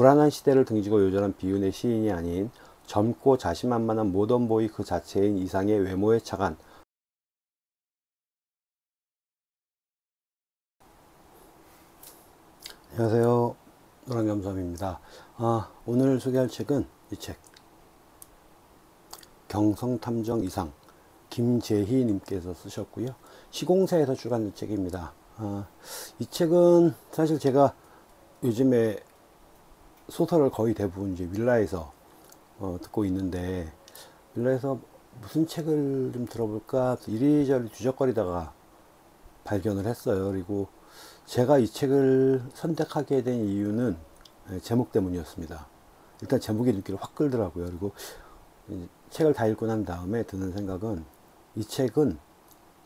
불안한 시대를 등지고 요절한 비운의 시인이 아닌 젊고 자신만만한 모던보이 그 자체인 이상의 외모에 착한 안녕하세요. 노랑겸삼입니다. 아, 오늘 소개할 책은 이 책. 경성탐정 이상 김재희 님께서 쓰셨고요. 시공사에서 출간된 책입니다. 아, 이 책은 사실 제가 요즘에 소설을 거의 대부분 이제 윌라에서 어, 듣고 있는데 윌라에서 무슨 책을 좀 들어볼까 이리저리 뒤적거리다가 발견을 했어요. 그리고 제가 이 책을 선택하게 된 이유는 예, 제목 때문이었습니다. 일단 제목이 눈길을 확 끌더라고요. 그리고 책을 다 읽고 난 다음에 드는 생각은 이 책은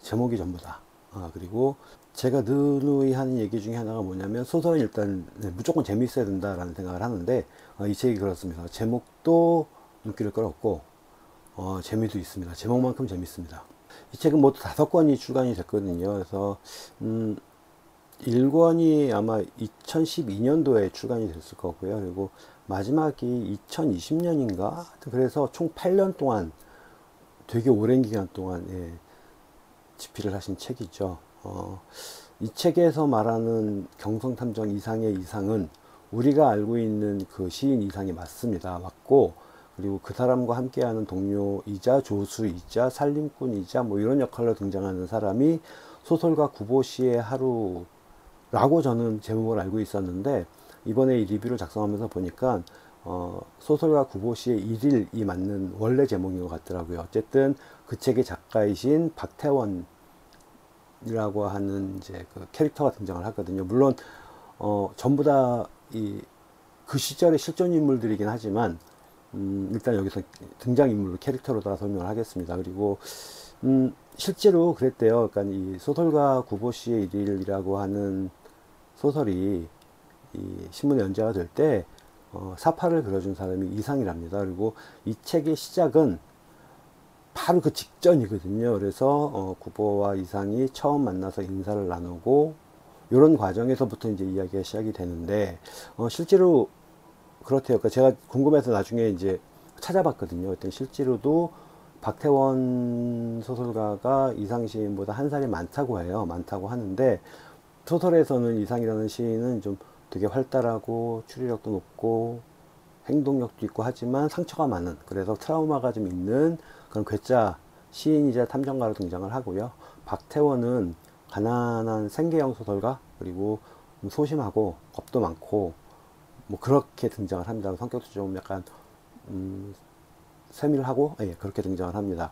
제목이 전부다. 아, 그리고 제가 누누이 하는 얘기 중에 하나가 뭐냐면 소설은 일단 네, 무조건 재미있어야 된다라는 생각을 하는데 어, 이 책이 그렇습니다. 제목도 눈길을 끌었고 어, 재미도 있습니다. 제목만큼 재밌습니다. 이 책은 모두 다섯 권이 출간이 됐거든요. 그래서 음, 1권이 아마 2012년도에 출간이 됐을 거고요. 그리고 마지막이 2020년인가? 그래서 총 8년 동안 되게 오랜 기간 동안 예, 집필을 하신 책이죠. 어, 이 책에서 말하는 경성탐정 이상의 이상은 우리가 알고 있는 그 시인 이상이 맞습니다. 맞고 그리고 그 사람과 함께하는 동료이자 조수이자 살림꾼이자 뭐 이런 역할로 등장하는 사람이 소설가 구보시의 하루라고 저는 제목을 알고 있었는데 이번에 이 리뷰를 작성하면서 보니까 어, 소설가 구보시의 일일이 맞는 원래 제목인 것 같더라고요. 어쨌든 그 책의 작가이신 박태원 이라고 하는 이제 그 캐릭터가 등장을 하거든요. 물론 어 전부 다 이 그 시절의 실존 인물들이긴 하지만 음 일단 여기서 등장 인물로 캐릭터로다가 설명을 하겠습니다. 그리고 음 실제로 그랬대요. 그러니까 이 소설가 구보 씨의 일일이라고 하는 소설이 이 신문에 연재가 될때 어, 사파를 그려준 사람이 이상이랍니다. 그리고 이 책의 시작은 바로 그 직전이거든요. 그래서 어, 구보와 이상이 처음 만나서 인사를 나누고 이런 과정에서부터 이제 이야기가 시작이 되는데 어, 실제로 그렇대요. 그러니까 제가 궁금해서 나중에 이제 찾아봤거든요. 그때 실제로도 박태원 소설가가 이상 시인보다 한 살이 많다고 해요. 많다고 하는데 소설에서는 이상이라는 시인은 좀 되게 활달하고 추리력도 높고 행동력도 있고 하지만 상처가 많은 그래서 트라우마가 좀 있는 그런 괴짜 시인이자 탐정가로 등장을 하고요. 박태원은 가난한 생계형 소설가 그리고 소심하고 겁도 많고 뭐 그렇게 등장을 합니다. 성격도 좀 약간 음, 세밀하고 예, 그렇게 등장을 합니다.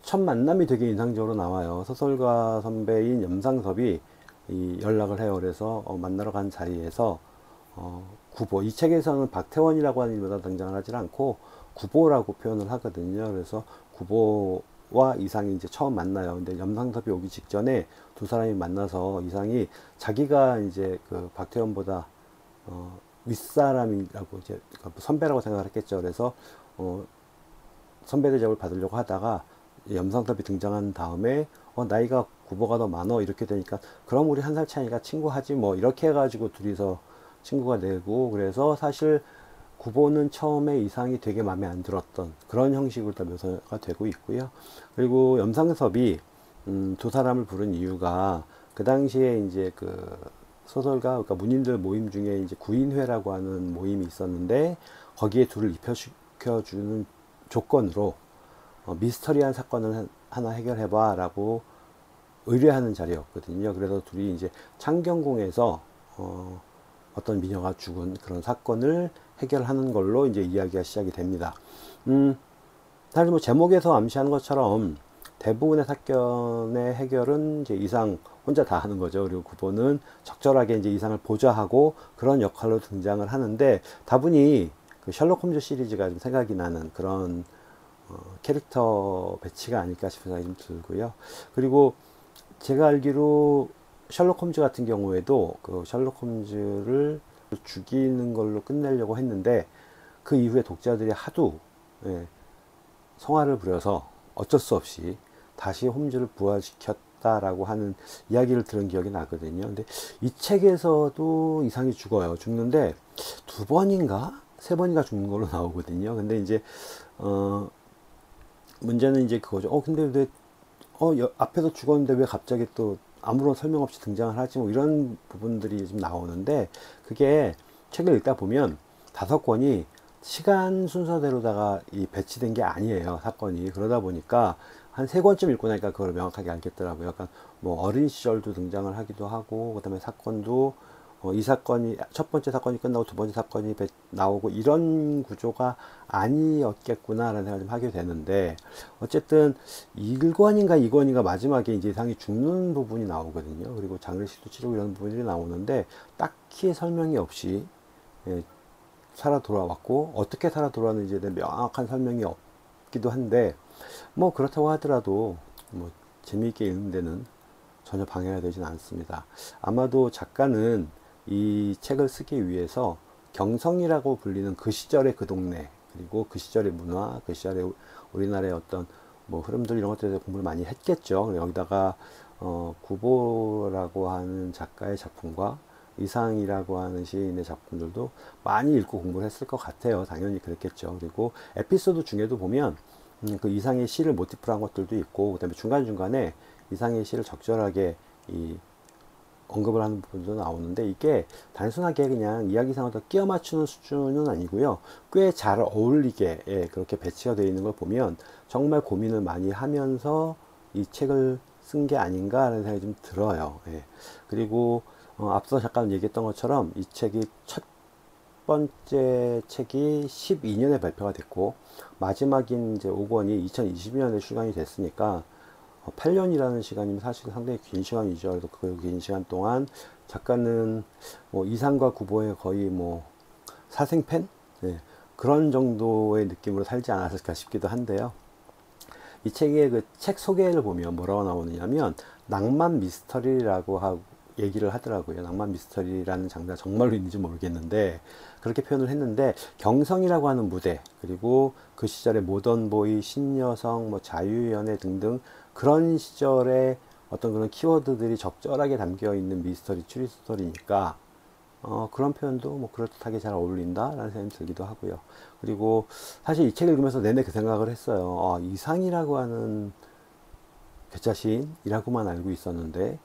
첫 만남이 되게 인상적으로 나와요. 소설가 선배인 염상섭이 이 연락을 해요. 그래서 어, 만나러 간 자리에서 어, 구보 이 책에서는 박태원이라고 하는 이보다 등장을 하지 않고 구보라고 표현을 하거든요. 그래서 구보와 이상이 이제 처음 만나요. 근데 염상섭이 오기 직전에 두 사람이 만나서 이상이 자기가 이제 그 박태원보다 어, 윗사람이라고 이제 그 선배라고 생각을 했겠죠. 그래서 어, 선배 대접을 받으려고 하다가 염상섭이 등장한 다음에 어, 나이가 구보가 더 많어 이렇게 되니까 그럼 우리 한 살 차이가 친구하지 뭐 이렇게 해가지고 둘이서 친구가 되고 그래서 사실 구보는 처음에 이상이 되게 마음에 안 들었던 그런 형식으로 다 묘사가 되고 있고요. 그리고 염상섭이 음, 두 사람을 부른 이유가 그 당시에 이제 그 소설가 그러니까 문인들 모임 중에 이제 구인회라고 하는 모임이 있었는데 거기에 둘을 입혀시켜 주는 조건으로 어, 미스터리한 사건을 하나 해결해봐 라고 의뢰하는 자리였거든요. 그래서 둘이 이제 창경궁에서 어, 어떤 미녀가 죽은 그런 사건을 해결하는 걸로 이제 이야기가 시작이 됩니다. 음, 사실 뭐 제목에서 암시하는 것처럼 대부분의 사건의 해결은 이제 이상 혼자 다 하는 거죠. 그리고 구보는 적절하게 이제 이상을 보좌하고 그런 역할로 등장을 하는데 다분히 그 셜록 홈즈 시리즈가 좀 생각이 나는 그런 어, 캐릭터 배치가 아닐까 싶은 생각이 좀 들고요. 그리고 제가 알기로 셜록 홈즈 같은 경우에도 그 셜록 홈즈를 죽이는 걸로 끝내려고 했는데 그 이후에 독자들이 하도 예, 성화를 부려서 어쩔 수 없이 다시 홈즈를 부활시켰던 했다라고 하는 이야기를 들은 기억이 나거든요. 근데 이 책에서도 이상이 죽어요. 죽는데 두 번인가 세 번인가 죽는 걸로 나오거든요. 근데 이제 어 문제는 이제 그거죠. 어 근데 왜 어, 앞에서 죽었는데 왜 갑자기 또 아무런 설명 없이 등장을 하지? 뭐 이런 부분들이 좀 나오는데 그게 책을 읽다 보면 다섯 권이 시간 순서대로다가 이 배치된 게 아니에요 사건이. 그러다 보니까 한 세 권쯤 읽고 나니까 그걸 명확하게 알겠더라고요. 약간 뭐 어린 시절도 등장을 하기도 하고 그 다음에 사건도 어, 이 사건이 첫 번째 사건이 끝나고 두 번째 사건이 배, 나오고 이런 구조가 아니었겠구나라는 생각을 좀 하게 되는데 어쨌든 1권인가 2권인가 마지막에 이제 이상이 죽는 부분이 나오거든요. 그리고 장례식도 치르고 이런 부분들이 나오는데 딱히 설명이 없이 예, 살아 돌아왔고 어떻게 살아 돌아왔는지에 대한 명확한 설명이 없기도 한데 뭐 그렇다고 하더라도 뭐 재미있게 읽는 데는 전혀 방해가 되진 않습니다. 아마도 작가는 이 책을 쓰기 위해서 경성이라고 불리는 그 시절의 그 동네 그리고 그 시절의 문화 그 시절의 우리나라의 어떤 뭐 흐름들 이런 것들에 대해서 공부를 많이 했겠죠. 여기다가 어, 구보라고 하는 작가의 작품과 이상이라고 하는 시인의 작품들도 많이 읽고 공부를 했을 것 같아요. 당연히 그랬겠죠. 그리고 에피소드 중에도 보면 음, 그 이상의 시를 모티프로 한 것들도 있고 그 다음에 중간중간에 이상의 시를 적절하게 이 언급을 하는 부분도 나오는데 이게 단순하게 그냥 이야기상으로 끼워 맞추는 수준은 아니고요. 꽤 잘 어울리게 예, 그렇게 배치가 되어 있는 걸 보면 정말 고민을 많이 하면서 이 책을 쓴 게 아닌가 하는 생각이 좀 들어요. 예. 그리고 어, 앞서 잠깐 얘기했던 것처럼 이 책이 첫 번째 책이 12년에 발표가 됐고 마지막인 이제 5권이 2020년에 출간이 됐으니까 8년이라는 시간이면 사실 상당히 긴 시간이죠. 그래서 그 긴 시간 동안 작가는 뭐 이상과 구보의 거의 뭐 사생팬 네, 그런 정도의 느낌으로 살지 않았을까 싶기도 한데요. 이 책의 그 책 소개를 보면 뭐라고 나오느냐면 낭만 미스터리라고 하고 얘기를 하더라고요. 낭만 미스터리라는 장르가 정말로 있는지 모르겠는데 그렇게 표현을 했는데 경성이라고 하는 무대 그리고 그 시절의 모던보이, 신여성, 뭐 자유연애 등등 그런 시절에 어떤 그런 키워드들이 적절하게 담겨 있는 미스터리 추리 스토리니까 어, 그런 표현도 뭐 그럴듯하게 잘 어울린다라는 생각이 들기도 하고요. 그리고 사실 이 책을 읽으면서 내내 그 생각을 했어요. 어, 이상이라고 하는 괴짜시인이라고만 알고 있었는데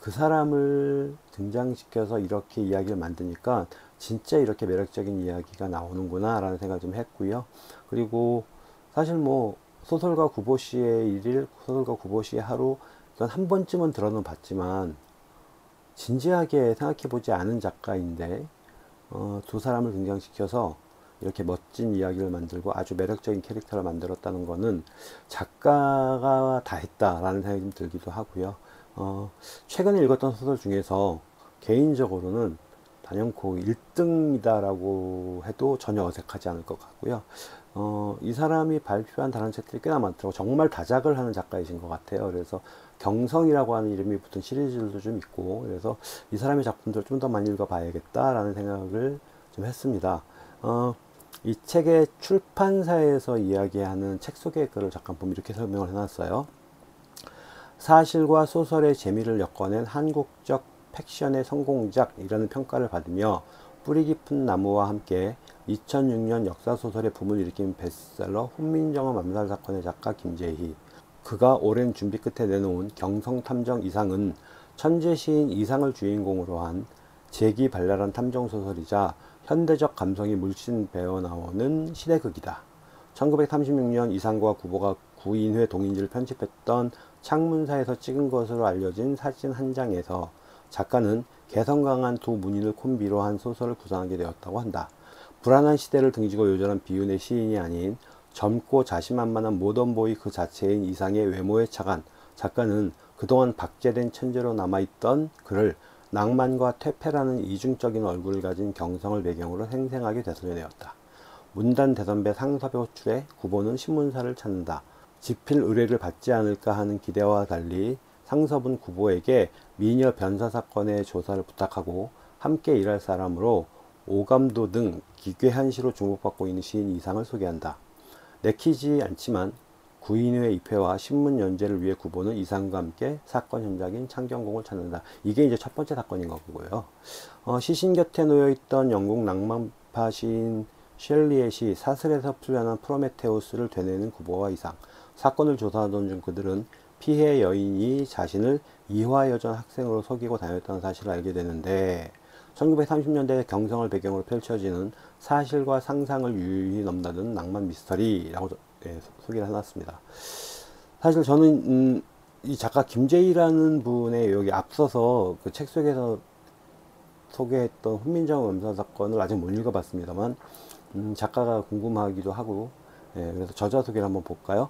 그 사람을 등장시켜서 이렇게 이야기를 만드니까 진짜 이렇게 매력적인 이야기가 나오는구나 라는 생각을 좀 했고요. 그리고 사실 뭐 소설가 구보 씨의 일일, 소설가 구보 씨의 하루, 이건 한 번쯤은 들어는 봤지만, 진지하게 생각해 보지 않은 작가인데, 어, 두 사람을 등장시켜서 이렇게 멋진 이야기를 만들고 아주 매력적인 캐릭터를 만들었다는 것은 작가가 다 했다라는 생각이 좀 들기도 하고요. 어, 최근에 읽었던 소설 중에서 개인적으로는 단연코 1등이다라고 해도 전혀 어색하지 않을 것 같고요. 어, 이 사람이 발표한 다른 책들이 꽤나 많더라고 정말 다작을 하는 작가이신 것 같아요. 그래서 경성이라고 하는 이름이 붙은 시리즈들도 좀 있고 그래서 이 사람의 작품들 좀 더 많이 읽어봐야겠다라는 생각을 좀 했습니다. 어, 이 책의 출판사에서 이야기하는 책 소개 글을 잠깐 보면 이렇게 설명을 해놨어요. 사실과 소설의 재미를 엮어낸 한국적 팩션의 성공작이라는 평가를 받으며 뿌리 깊은 나무와 함께 2006년 역사소설의 붐을 일으킨 베스트셀러 훈민정음 암살 사건의 작가 김재희 그가 오랜 준비 끝에 내놓은 경성탐정 이상은 천재 시인 이상을 주인공으로 한 재기발랄한 탐정소설이자 현대적 감성이 물씬 배어 나오는 시대극이다. 1936년 이상과 구보가 구인회 동인지를 편집했던 창문사에서 찍은 것으로 알려진 사진 한 장에서 작가는 개성 강한 두 문인을 콤비로 한 소설을 구성하게 되었다고 한다. 불안한 시대를 등지고 요절한 비운의 시인이 아닌 젊고 자신만만한 모던보이 그 자체인 이상의 외모에 차간 작가는 그동안 박제된 천재로 남아있던 그를 낭만과 퇴폐라는 이중적인 얼굴을 가진 경성을 배경으로 생생하게 되살려내었다. 문단 대선배 상섭의 호출에 구보는 신문사를 찾는다. 집필 의뢰를 받지 않을까 하는 기대와 달리 상섭은 구보에게 미녀 변사 사건의 조사를 부탁하고 함께 일할 사람으로 오감도 등 기괴한 시로 주목받고 있는 시인 이상을 소개한다. 내키지 않지만 구인회 입회와 신문 연재를 위해 구보는 이상과 함께 사건 현장인 창경궁을 찾는다. 이게 이제 첫 번째 사건인 거고요. 어, 시신 곁에 놓여 있던 영국 낭만파 시인 셸리의 시 사슬에서 풀려난 프로메테우스를 되뇌는 구보와 이상. 사건을 조사하던 중 그들은 피해 여인이 자신을 이화여전 학생으로 속이고 다녔다는 사실을 알게 되는데 1930년대 경성을 배경으로 펼쳐지는 사실과 상상을 유유히 넘나드는 낭만 미스터리라고 예, 소개를 해놨습니다. 사실 저는 음, 이 작가 김재희라는 분의 여기 앞서서 그 책 속에서 소개했던 훈민정 음사 사건을 아직 못 읽어봤습니다만 음, 작가가 궁금하기도 하고 예, 그래서 저자 소개를 한번 볼까요?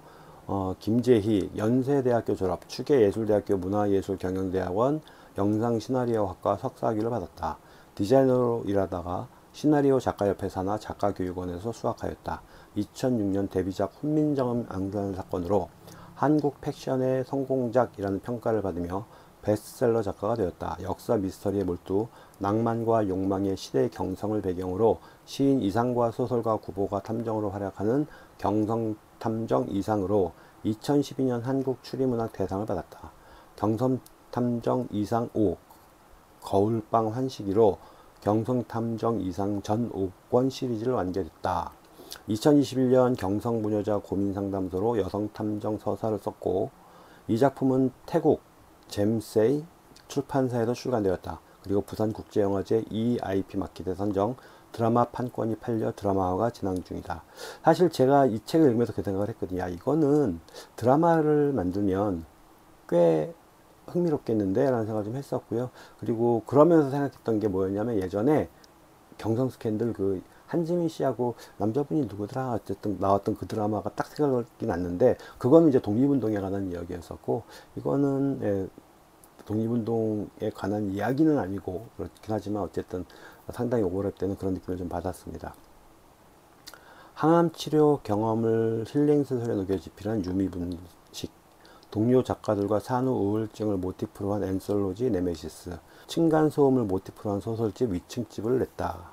어, 김재희 연세대학교 졸업 추계예술대학교 문화예술경영대학원 영상시나리오학과 석사학위를 받았다. 디자이너로 일하다가 시나리오 작가협회 산하 작가교육원에서 수학하였다. 2006년 데뷔작 훈민정음 앙산 사건으로 한국 팩션의 성공작이라는 평가를 받으며 베스트셀러 작가가 되었다. 역사 미스터리에 몰두 낭만과 욕망의 시대의 경성을 배경으로 시인 이상과 소설가 구보가 탐정으로 활약하는 경성 탐정 이상으로 2012년 한국 추리문학 대상을 받았다. 경성 탐정 이상 5 거울방 환시기로 경성 탐정 이상 전 5권 시리즈를 완결했다. 2021년 경성부녀자 고민상담소로 여성탐정 서사를 썼고 이 작품은 태국 잼세이 출판사에서 출간되었다. 그리고 부산국제영화제 EIP 마켓에 선정 드라마 판권이 팔려 드라마화가 진행 중이다. 사실 제가 이 책을 읽으면서 그 생각을 했거든요. 야, 이거는 드라마를 만들면 꽤 흥미롭겠는데 라는 생각을 좀 했었고요. 그리고 그러면서 생각했던 게 뭐였냐면 예전에 경성 스캔들 그 한지민 씨하고 남자분이 누구더라 어쨌든 나왔던 그 드라마가 딱 생각이 났는데 그거는 이제 독립운동에 관한 이야기였었고 이거는 예, 독립운동에 관한 이야기는 아니고 그렇긴 하지만 어쨌든 상당히 오버랩 되는 그런 느낌을 좀 받았습니다. 항암 치료 경험을 힐링 소설에 녹여 집필한 유미분식 동료 작가들과 산후 우울증을 모티프로 한 앤솔로지 네메시스 층간소음을 모티프로 한 소설집 위층집을 냈다.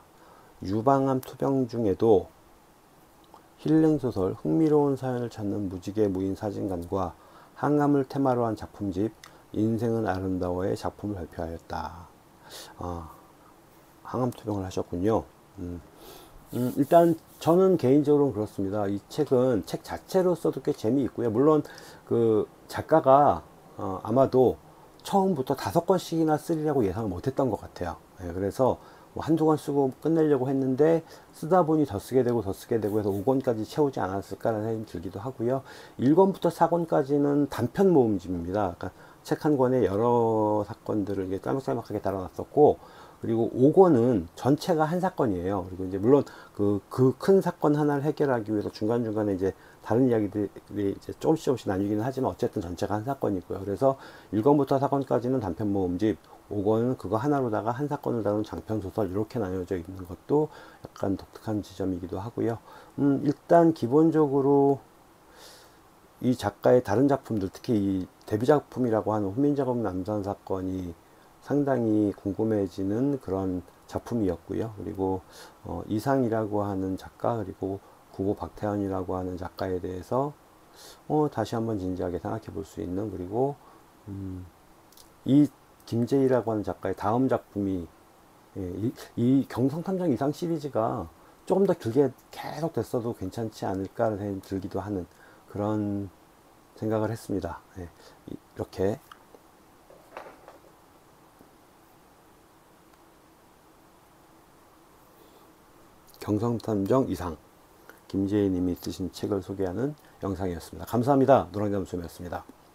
유방암 투병 중에도 힐링 소설 흥미로운 사연을 찾는 무지개 무인 사진관과 항암을 테마로 한 작품집 인생은 아름다워의 작품을 발표하였다. 아, 항암 투병을 하셨군요. 음, 음, 일단 저는 개인적으로 그렇습니다. 이 책은 책 자체로서도 꽤 재미있고요. 물론 그 작가가 어, 아마도 처음부터 다섯 권씩이나 쓰리라고 예상을 못했던 것 같아요. 네, 그래서 뭐 한두 권 쓰고 끝내려고 했는데 쓰다 보니 더 쓰게 되고 더 쓰게 되고 해서 5권까지 채우지 않았을까라는 생각이 들기도 하고요. 1권부터 4권까지는 단편 모음집입니다. 그러니까 책 한 권에 여러 사건들을 이게 짤막짤막하게 달아놨었고 그리고 5권은 전체가 한 사건이에요. 그리고 이제 물론 그 그 큰 사건 하나를 해결하기 위해서 중간 중간에 이제 다른 이야기들이 이제 조금씩 조금씩 나뉘기는 하지만 어쨌든 전체가 한 사건이고요. 그래서 1권부터 4권까지는 단편 모음집, 5권은 그거 하나로다가 한 사건을 다룬 장편 소설 이렇게 나뉘어져 있는 것도 약간 독특한 지점이기도 하고요. 음, 일단 기본적으로 이 작가의 다른 작품들 특히 이 데뷔 작품이라고 하는 훈민작업 남산 사건이 상당히 궁금해지는 그런 작품이었고요. 그리고 어, 이상이라고 하는 작가 그리고 구보 박태환이라고 하는 작가에 대해서 어, 다시 한번 진지하게 생각해 볼 수 있는 그리고 음, 이 김재희라고 하는 작가의 다음 작품이 예, 이, 이 경성탐정 이상 시리즈가 조금 더 길게 계속 됐어도 괜찮지 않을까 들기도 하는 그런 생각을 했습니다. 예, 이렇게 경성탐정 이상 김재희 님이 쓰신 책을 소개하는 영상이었습니다. 감사합니다. 노랑잠수이었습니다